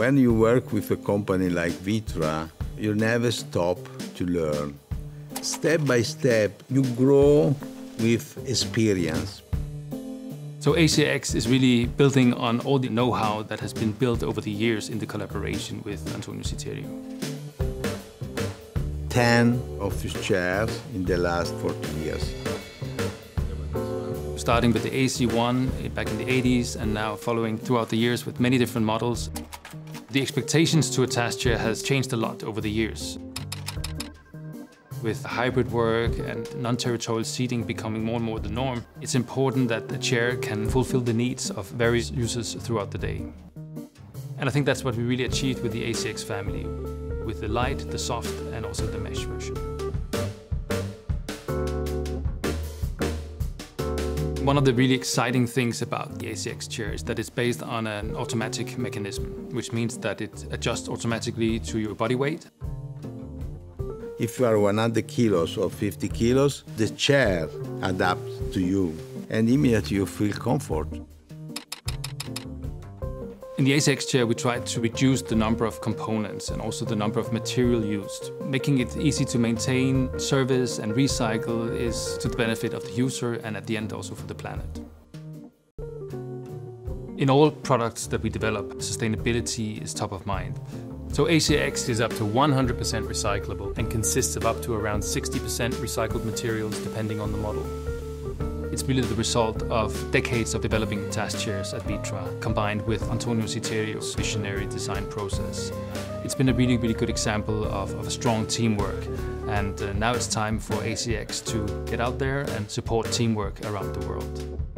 When you work with a company like Vitra, you never stop to learn. Step by step, you grow with experience. So ACX is really building on all the know-how that has been built over the years in the collaboration with Antonio Citterio. 10 of these chairs in the last 40 years. Starting with the AC1 eh, back in the 80s and now following throughout the years with many different models. The expectations to a task chair has changed a lot over the years. With hybrid work and non-territorial seating becoming more and more the norm, it's important that the chair can fulfill the needs of various users throughout the day. And I think that's what we really achieved with the ACX family, with the light, the soft, and also the mesh version. One of the really exciting things about the ACX chair is that it's based on an automatic mechanism, which means that it adjusts automatically to your body weight. If you are 100 kilos or 50 kilos, the chair adapts to you and immediately you feel comfort. In the ACX chair, we tried to reduce the number of components and also the number of material used. Making it easy to maintain, service and recycle is to the benefit of the user and at the end also for the planet. In all products that we develop, sustainability is top of mind. So ACX is up to 100% recyclable and consists of up to around 60% recycled materials depending on the model. It's really the result of decades of developing task chairs at Vitra, combined with Antonio Citterio's visionary design process. It's been a really, really good example of, of a strong teamwork, and uh, now it's time for ACX to get out there and support teamwork around the world.